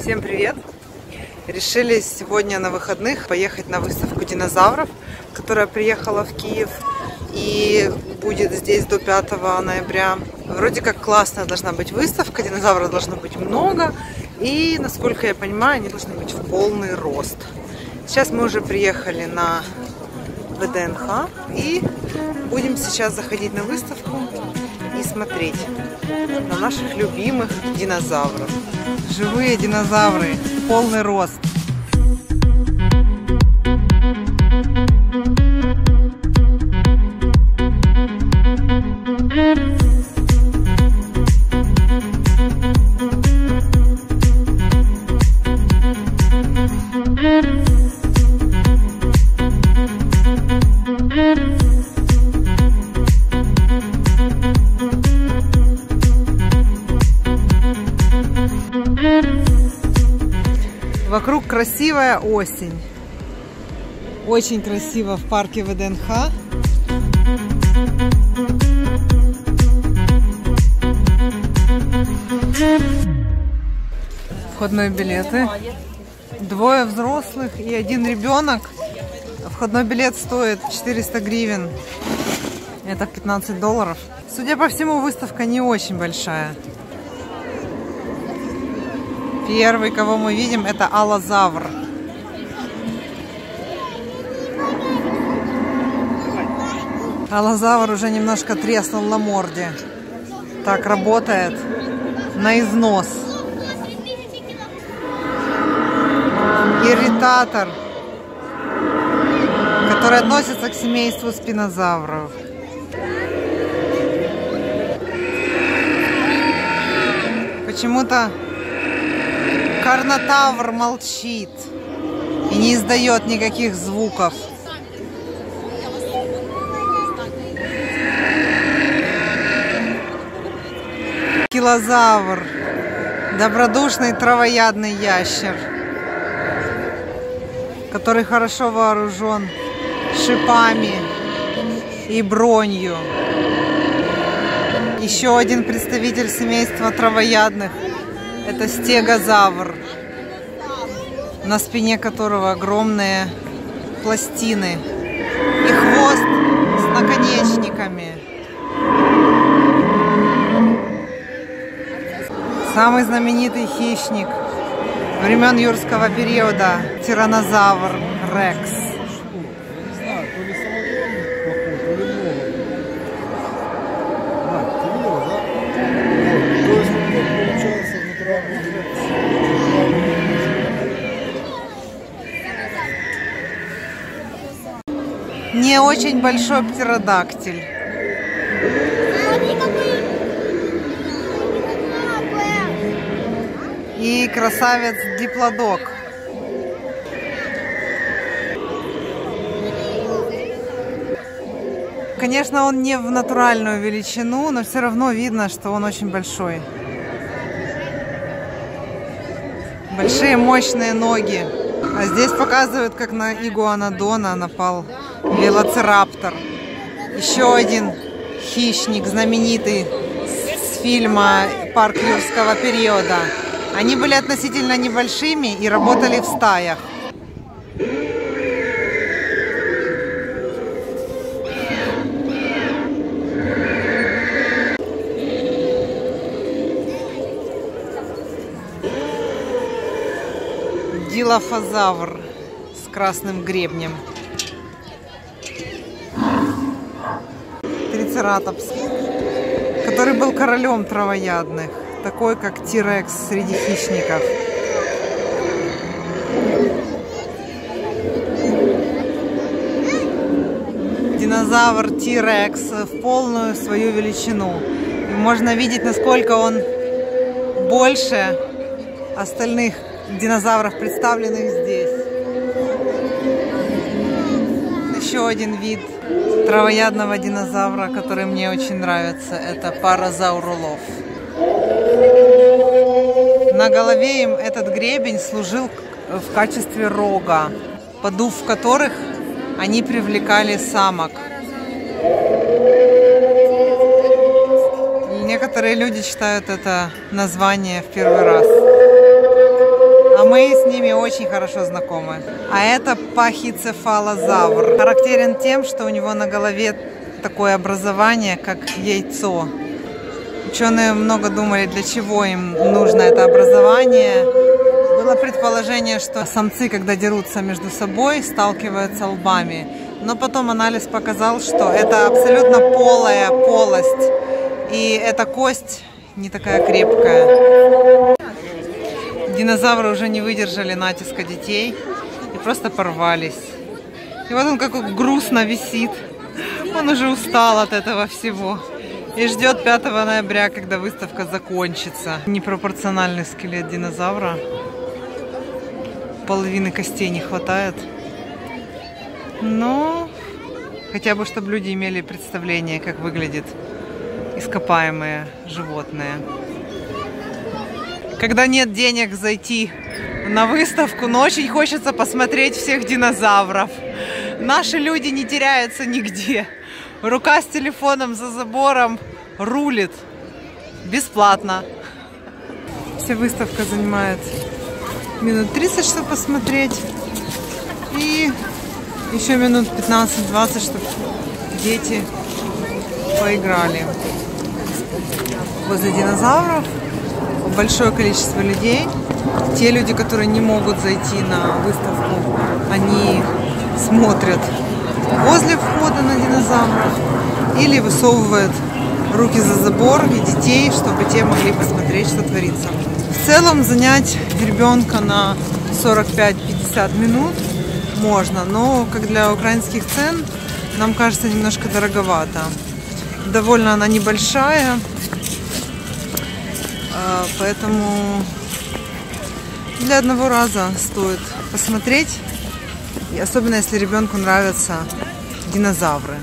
Всем привет! Решили сегодня на выходных поехать на выставку динозавров, которая приехала в Киев и будет здесь до 5 ноября. Вроде как классная должна быть выставка, динозавров должно быть много, и, насколько я понимаю, они должны быть в полный рост. Сейчас мы уже приехали на ВДНХ и будем сейчас заходить на выставку смотреть на наших любимых динозавров. Живые динозавры, полный рост. Вокруг красивая осень. Очень красиво в парке ВДНХ. Входные билеты. Двое взрослых и один ребенок. Входной билет стоит 400 гривен. Это 15 долларов. Судя по всему, выставка не очень большая. Первый, кого мы видим, это аллозавр. Аллозавр уже немножко треснул на морде. Так работает на износ. Ирритатор, который относится к семейству спинозавров. Почему-то Карнотавр молчит и не издает никаких звуков. Килозавр. Добродушный травоядный ящер, который хорошо вооружен шипами и бронью. Еще один представитель семейства травоядных – это стегозавр, на спине которого огромные пластины и хвост с наконечниками. Самый знаменитый хищник времен юрского периода – тиранозавр Рекс. Очень большой птеродактиль. И красавец диплодок. Конечно, он не в натуральную величину, но все равно видно, что он очень большой. Большие мощные ноги. А здесь показывают, как на игуанодона напал велоцираптор. Еще один хищник, знаменитый с фильма «Парк юрского периода». Они были относительно небольшими и работали в стаях. Дилофазавр с красным гребнем. Трицератопс, который был королем травоядных, такой как Тирекс среди хищников. Динозавр Тирекс в полную свою величину. И можно видеть, насколько он больше остальных динозавров, представленных здесь. Еще один вид травоядного динозавра, который мне очень нравится, это паразаурулов. На голове им этот гребень служил в качестве рога, подув которых они привлекали самок. Некоторые люди читают это название в первый раз. Мы с ними очень хорошо знакомы. А это пахицефалозавр. Характерен тем, что у него на голове такое образование, как яйцо. Ученые много думали, для чего им нужно это образование. Было предположение, что самцы, когда дерутся между собой, сталкиваются лбами. Но потом анализ показал, что это абсолютно полая полость. И эта кость не такая крепкая. Динозавры уже не выдержали натиска детей и просто порвались. И вот он как грустно висит. Он уже устал от этого всего. И ждет 5 ноября, когда выставка закончится. Непропорциональный скелет динозавра. Половины костей не хватает. Но хотя бы, чтобы люди имели представление, как выглядит ископаемые животные. Когда нет денег зайти на выставку, но очень хочется посмотреть всех динозавров. Наши люди не теряются нигде. Рука с телефоном за забором рулит. Бесплатно. Вся выставка занимает минут 30, чтобы посмотреть. И еще минут 15-20, чтобы дети поиграли. Возле динозавров большое количество людей. Те люди, которые не могут зайти на выставку, они смотрят возле входа на динозавров или высовывают руки за забор и детей, чтобы те могли посмотреть, что творится. В целом занять ребенка на 45-50 минут можно, но как для украинских цен нам кажется немножко дороговато. Довольно она небольшая, поэтому для одного раза стоит посмотреть, и особенно если ребенку нравятся динозавры.